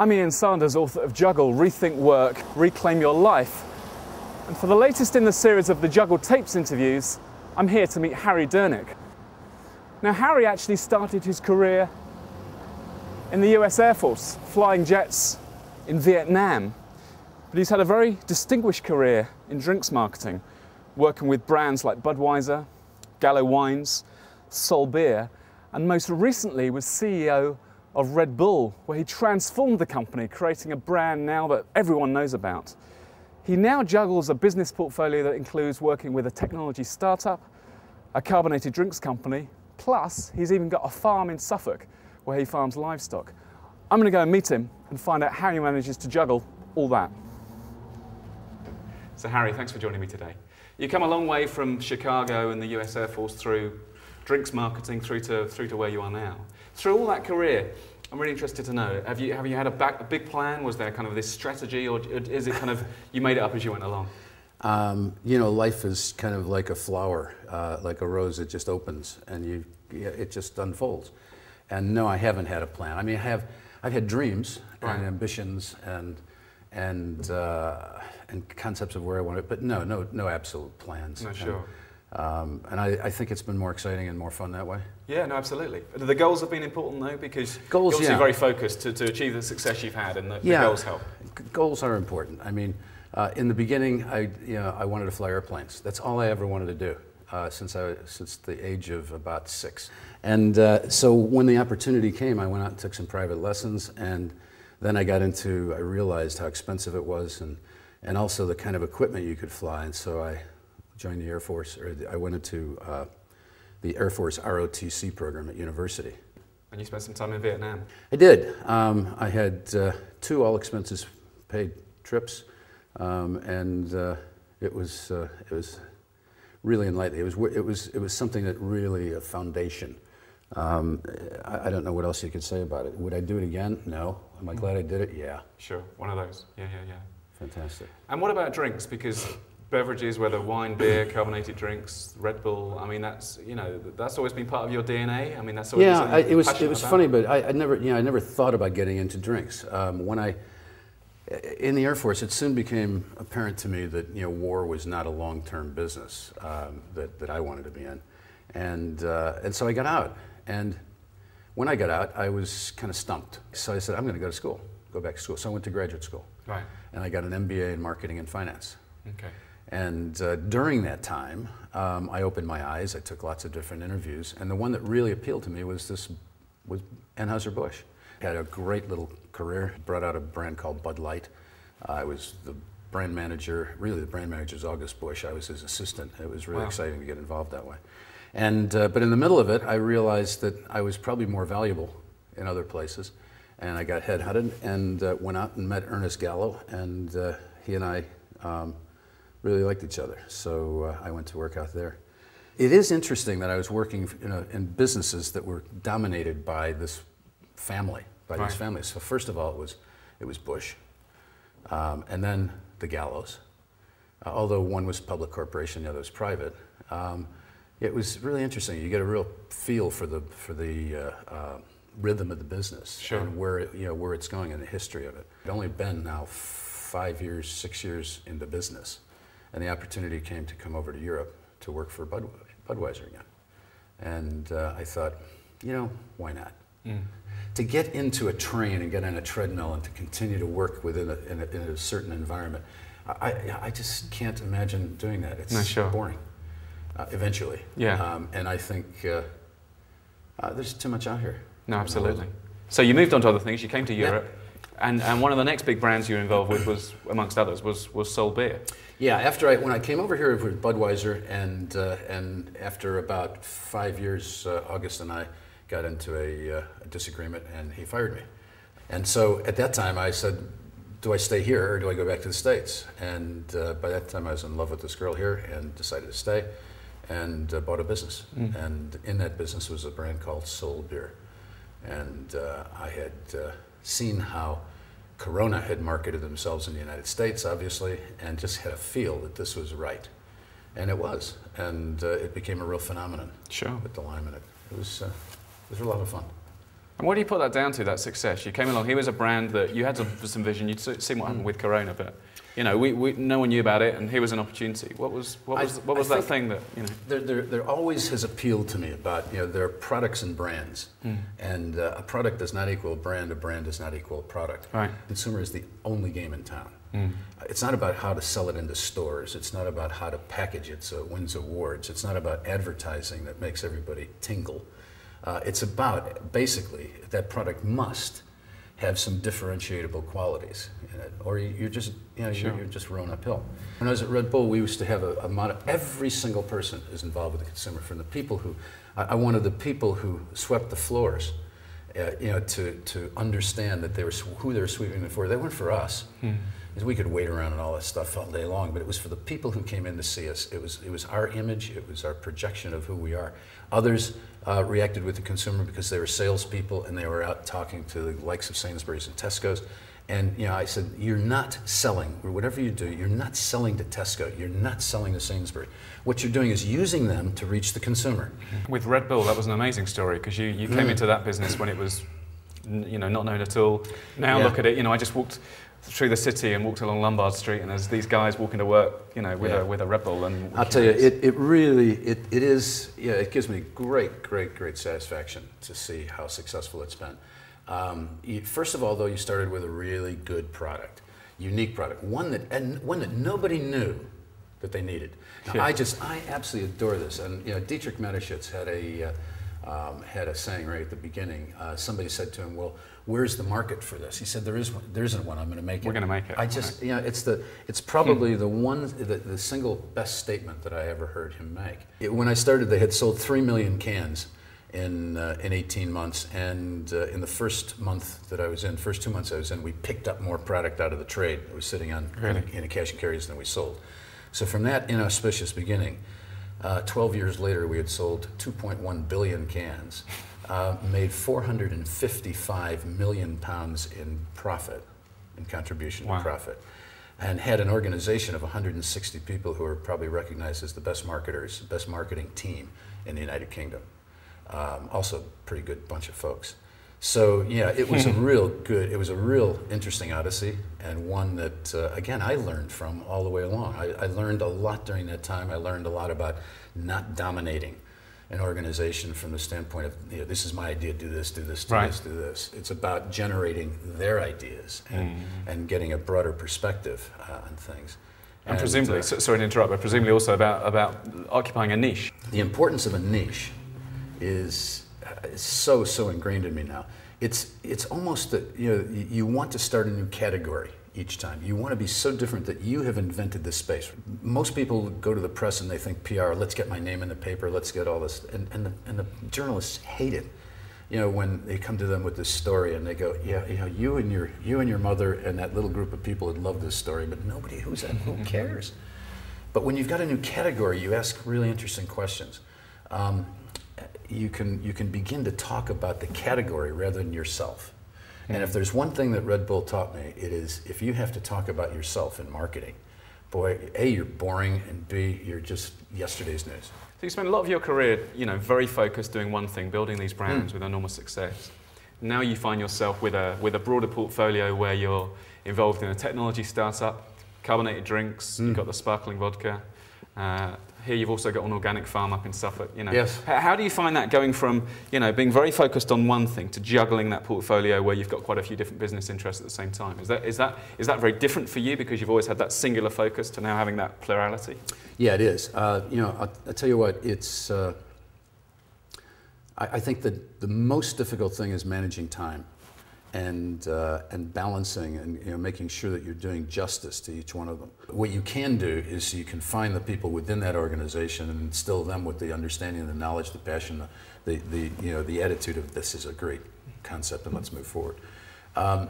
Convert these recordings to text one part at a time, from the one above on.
I'm Ian Sanders, author of Juggle, Rethink Work, Reclaim Your Life. And for the latest in the series of the Juggle Tapes interviews, I'm here to meet Harry Drnec. Now, Harry actually started his career in the US Air Force, flying jets in Vietnam. But he's had a very distinguished career in drinks marketing, working with brands like Budweiser, Gallo Wines, Sol Beer, and most recently was CEO of Red Bull, where he transformed the company, creating a brand now that everyone knows about. He now juggles a business portfolio that includes working with a technology startup, a carbonated drinks company, plus he's even got a farm in Suffolk where he farms livestock. I'm going to go and meet him and find out how he manages to juggle all that. So, Harry, thanks for joining me today. You come a long way from Chicago and the US Air Force through drinks marketing through to, through to where you are now. Through all that career, I'm really interested to know, have you, have you had a, back, a big plan? Was there kind of this strategy or is it kind of, you made it up as you went along? Um, you know, life is kind of like a flower, uh, like a rose. It just opens and you, it just unfolds. And no, I haven't had a plan. I mean, I have, I've had dreams right. and ambitions and, and, uh, and concepts of where I want it, but no, no, no absolute plans. No, sure. Um, and I, I, think it's been more exciting and more fun that way. Yeah, no, absolutely. The goals have been important though, because goals, you're obviously yeah. very focused to, to achieve the success you've had, and the, yeah. the goals help. Goals are important. I mean, uh, in the beginning, I, you know, I wanted to fly airplanes. That's all I ever wanted to do uh, since I since the age of about six. And uh, so when the opportunity came, I went out and took some private lessons, and then I got into. I realized how expensive it was, and and also the kind of equipment you could fly. And so I joined the Air Force, or I went into uh, the Air Force ROTC program at university. And you spent some time in Vietnam? I did. Um, I had uh, two all expenses paid trips, um, and uh, it was uh, it was really enlightening. It was it was it was something that really a foundation. Um, I, I, don't know what else you could say about it. Would I do it again? No. Am I glad I did it? Yeah. Sure. One of those. Yeah, yeah, yeah. Fantastic. And what about drinks? Because beverages, whether wine, beer, carbonated drinks, Red Bull. I mean, that's you know that's always been part of your DNA. I mean, that's always yeah. I, it was it was about. funny, but I, I, never you know I never thought about getting into drinks. Um, when I in the Air Force, it soon became apparent to me that you know war was not a long term business um, that that I wanted to be in, and uh, and so I got out. And when I got out, I was kind of stumped. So I said, I'm going to go to school, go back to school. So I went to graduate school. Right. And I got an MBA in marketing and finance. Okay. And uh, during that time, um, I opened my eyes. I took lots of different interviews, and the one that really appealed to me was this was Anheuser Busch. Had a great little career. Brought out a brand called Bud Light. Uh, I was the brand manager. Really, the brand manager is August Busch. I was his assistant. It was really wow. exciting to get involved that way. And uh, but in the middle of it, I realized that I was probably more valuable in other places, and I got headhunted and uh, went out and met Ernest Gallo, and uh, he and I. Um, really liked each other. So uh, I went to work out there. It is interesting that I was working in, businesses that were dominated by this family, by right. these families. So first of all, it was it was Busch, um, and then the Gallos. Uh, although one was public corporation, the other was private. Um, it was really interesting. You get a real feel for the for the uh, uh, rhythm of the business sure. and where it, you know where it's going and the history of it. It's only been now five years, six years into business and the opportunity came to come over to Europe to work for Bud, Budweiser again. And uh, I thought, you know, why not? Mm. To get into a train and get on a treadmill and to continue to work within a, in, a, in a certain environment, I, I just can't imagine doing that. It's sure. boring, uh, eventually. Yeah. Um, and I think uh, uh there's too much out here. No, absolutely. So you moved on to other things. You came to Europe. Yeah. And, and one of the next big brands you were involved with was, amongst others, was, was Sol Beer. Yeah, after I, when I came over here with Budweiser, and, uh, and after about five years, uh, August and I got into a, uh, a, disagreement, and he fired me. And so at that time, I said, do I stay here or do I go back to the States? And uh, by that time, I was in love with this girl here and decided to stay and uh, bought a business. Mm. And in that business was a brand called Sol Beer. And uh, I had seen how Corona had marketed themselves in the United States, obviously, and just had a feel that this was right. And it was. And uh, it became a real phenomenon. Sure. With the lime in it. It was, uh, it was a lot of fun. And what do you put that down to, that success? You came along, he was a brand that you had some, some vision, you'd seen what happened with Corona, but you know, we, we, no one knew about it, and here was an opportunity. What was, what was, I, what was that thing that, you know? There, there, there, always has appealed to me about, you know, there are products and brands. Mm. And uh, a product does not equal a brand, a brand does not equal a product. Right. Consumer is the only game in town. Mm. It's not about how to sell it into stores. It's not about how to package it so it wins awards. It's not about advertising that makes everybody tingle. Uh, it's about basically that product must have some differentiable qualities in it, or you're just you know sure. you're, you're, just rowing uphill. When I was at Red Bull, we used to have a, a motto: every single person is involved with the consumer. From the people who, I, I wanted the people who swept the floors, uh, you know, to to understand that they were who they were sweeping the floor. They weren't for us. Hmm. We could wait around and all that stuff all day long, but it was for the people who came in to see us. It was it was our image. It was our projection of who we are. Others uh, reacted with the consumer because they were salespeople and they were out talking to the likes of Sainsbury's and Tesco's. And you know, I said, you're not selling, whatever you do, you're not selling to Tesco, you're not selling to Sainsbury. What you're doing is using them to reach the consumer. With Red Bull, that was an amazing story because you, you came mm. into that business when it was you know, not known at all. Now yeah. look at it, you know, I just walked through the city and walked along Lombard Street, and there's these guys walking to work, you know, with, yeah. a, with a Red Bull. And I'll tell you, it, it really, it, it is, yeah, it gives me great, great, great satisfaction to see how successful it's been. Um, you, first of all, though, you started with a really good product, unique product, one that, and one that nobody knew that they needed. Now. I just, I absolutely adore this. And, you know, Dietrich Mateschitz had a, uh, um, had a saying right at the beginning. Uh, somebody said to him, "Well, where's the market for this?" He said, "There is one. There isn't one. I'm going to make it. We're going to make it." I just, right. you know, it's the, it's probably hmm. the one, the, the, single best statement that I ever heard him make. It, when I started, they had sold three million cans in uh, in 18 months, and uh, in the first month that I was in, first two months I was in, we picked up more product out of the trade that was sitting on really? in, in a cash and carries than we sold. So from that inauspicious beginning. Uh, 12 years later, we had sold 2.1 billion cans, uh, made 455 million pounds in profit, in contribution wow. to profit, and had an organization of 160 people who are probably recognized as the best marketers, best marketing team in the United Kingdom. Um, also, pretty good bunch of folks. So yeah, it was a real good, it was a real interesting odyssey, and one that uh, again I learned from all the way along. I, I, learned a lot during that time. I learned a lot about not dominating an organization from the standpoint of you know, this is my idea, do this, do this, do right. this, do this. It's about generating their ideas and, mm. and getting a broader perspective uh, on things. And, and presumably, uh, sorry to interrupt, but presumably also about about occupying a niche. The importance of a niche is it's so so ingrained in me now. It's it's almost that you know you want to start a new category each time. You want to be so different that you have invented this space. Most people go to the press and they think PR. Let's get my name in the paper. Let's get all this, and and the, and the journalists hate it. You know when they come to them with this story and they go, yeah, you know, you and your you and your mother and that little group of people would love this story, but nobody who's that, who cares. But when you've got a new category, you ask really interesting questions. Um, you can you can begin to talk about the category rather than yourself. Mm-hmm. And if there's one thing that Red Bull taught me, it is if you have to talk about yourself in marketing, boy, A, you're boring, and B, you're just yesterday's news. So you spent a lot of your career, you know, very focused doing one thing, building these brands mm. with enormous success. Now you find yourself with a with a broader portfolio where you're involved in a technology startup, carbonated drinks, mm. you've got the sparkling vodka, uh, here you've also got an organic farm up in Suffolk. You know, yes. How do you find that going from you know being very focused on one thing to juggling that portfolio where you've got quite a few different business interests at the same time? Is that is that is that very different for you because you've always had that singular focus to now having that plurality? Yeah, it is. Uh, you know, I'll, I'll, tell you what. It's uh, I, I think that the most difficult thing is managing time and, uh, and balancing and you know, making sure that you're doing justice to each one of them. What you can do is you can find the people within that organization and instill them with the understanding, the knowledge, the passion, the, the, you know, the attitude of this is a great concept and let's move forward. Um,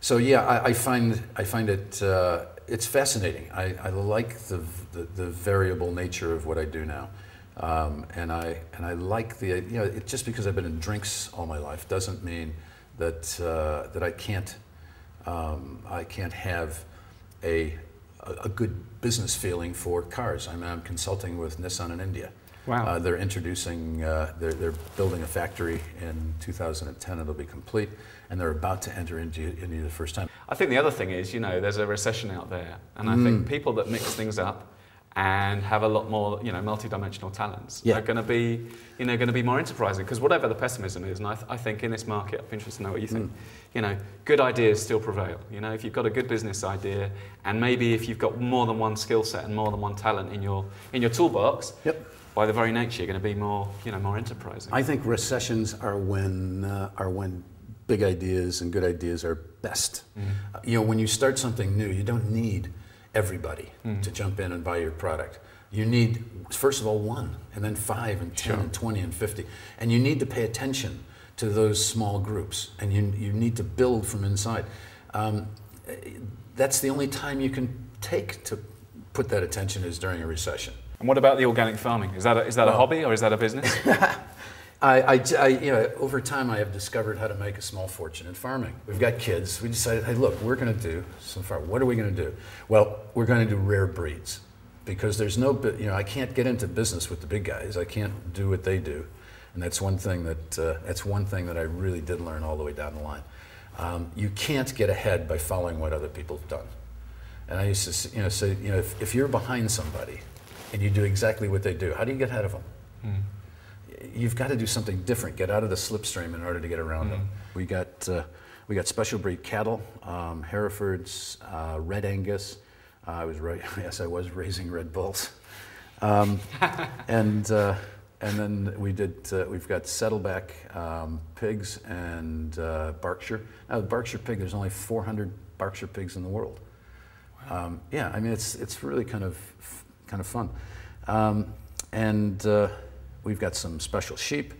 so yeah, I, I, find, I find it uh, it's fascinating. I, I like the, the, the, variable nature of what I do now. Um, and, I, and I like the, you know, it, just because I've been in drinks all my life doesn't mean that, uh, that I, can't, um, I can't have a, a good business feeling for cars. I mean, I'm consulting with Nissan in India. Wow. Uh, they're introducing, uh, they're, they're building a factory in 2010. It'll be complete, and they're about to enter into India the first time. I think the other thing is, you know, there's a recession out there, and I Mm. think people that mix things up and have a lot more, you know, multi-dimensional talents Yeah. are going to be, you know, going to be more enterprising. Because whatever the pessimism is, and I, th- I think in this market, I'd be interested to know what you think. Mm. You know, good ideas still prevail. You know, if you've got a good business idea, and maybe if you've got more than one skill set and more than one talent in your in your toolbox, Yep. by the very nature, you're going to be more, you know, more enterprising. I think recessions are when uh, are when big ideas and good ideas are best. Uh, you know, when you start something new, you don't need everybody to jump in and buy your product. You need first of all one, and then five, and ten, Sure. and twenty, and fifty, and you need to pay attention to those small groups, and you you need to build from inside. Um, that's the only time you can take to put that attention is during a recession. and what about the organic farming? Is that a, is that a hobby or is that a business? I, I, I- you know, over time, I have discovered how to make a small fortune in farming. We've got kids. We decided, hey, look, we're going to do some farm. What are we going to do? Well, we're going to do rare breeds because there's no, you know, I can't get into business with the big guys. I can't do what they do, and that's one thing that uh, that's one thing that I really did learn all the way down the line. Um, you can't get ahead by following what other people have done. And I used to, you know, say, you know, if, if you're behind somebody and you do exactly what they do, how do you get ahead of them? You've got to do something different. Get out of the slipstream in order to get around them. We got uh, we got special breed cattle, um, Herefords, uh, Red Angus. Uh, I was yes, I was raising Red Bulls, um, and uh, and then we did. Uh, we've got Saddleback um, pigs and uh, Berkshire. Now, the Berkshire pig. There's only 400 Berkshire pigs in the world. Um, yeah, I mean it's it's really kind of kind of fun, um, and uh, we've got some special sheep,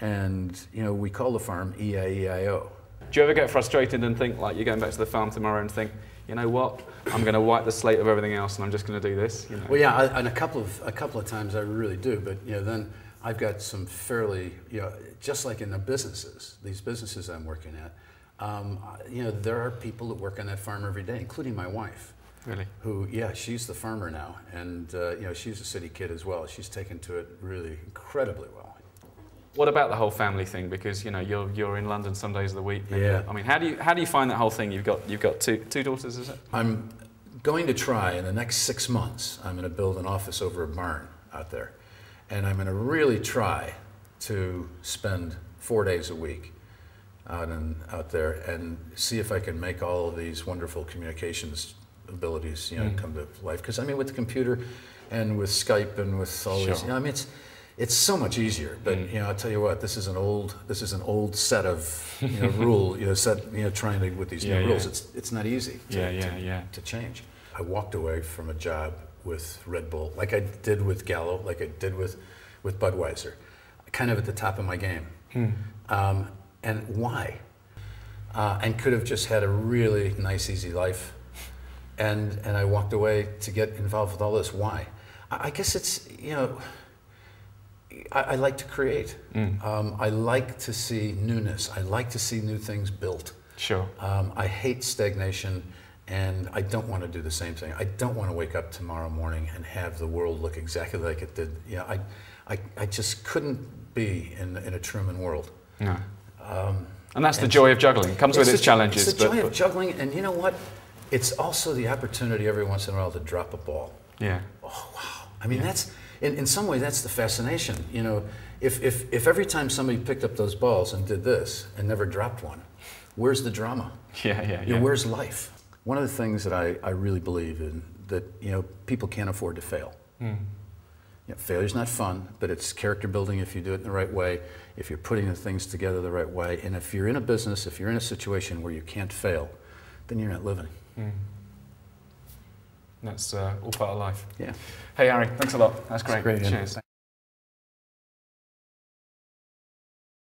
and you know we call the farm E-I-E-I-O. Do you ever get frustrated and think, like, you're going back to the farm tomorrow and think, you know what, I'm going to wipe the slate of everything else and I'm just going to do this? You know? Well, yeah, I, and a couple of a couple of times I really do, but you know then I've got some fairly you know just like in the businesses, these businesses I'm working at, um, you know there are people that work on that farm every day, including my wife. Really? who, yeah, she's the farmer now, and uh, you know she's a city kid as well. She's taken to it really incredibly well. What about the whole family thing? Because you know you're, you're in London some days of the week. Yeah. I mean, how do you how do you find that whole thing? You've got you've got two two daughters, is it? I'm going to try in the next six months. I'm going to build an office over a barn out there, and I'm going to really try to spend four days a week out and out there and see if I can make all of these wonderful communications abilities, you know, Mm. come to life. Because I mean, with the computer and with Skype and with all these, Sure. you know, I mean, it's it's so much easier. But Mm. you know, I'll tell you what, this is an old this is an old set of you know rule. You know, set you know trying to with these Yeah, new yeah. rules. It's it's not easy. To, Yeah, yeah, to, yeah. to change. I walked away from a job with Red Bull, like I did with Gallo, like I did with with Budweiser, kind of at the top of my game. Hmm. Um, and why? Uh, and could have just had a really nice, easy life. And, and I walked away to get involved with all this. Why? I, I guess it's, you know, I, I like to create. Mm. Um, I like to see newness. I like to see new things built. Sure. Um, I hate stagnation and I don't want to do the same thing. I don't want to wake up tomorrow morning and have the world look exactly like it did. You know, I, I, I just couldn't be in, in a Truman world. No. Um, And that's the joy of juggling. It comes with it's its challenges. It's the but, joy of juggling, and you know what? It's also the opportunity every once in a while to drop a ball. yeah. Oh wow! I mean, that's in, in some way that's the fascination. You know, if, if if every time somebody picked up those balls and did this and never dropped one, where's the drama? Yeah, yeah, You know, yeah. where's life? One of the things that I, I really believe in that you know people can't afford to fail. Mm. You know, failure's not fun, but it's character building if you do it in the right way, if you're putting the things together the right way, and if you're in a business, if you're in a situation where you can't fail, then you're not living. Mm. That's uh, all part of life. Yeah. Hey, Harry, thanks a lot. That's great. great, yeah. Cheers.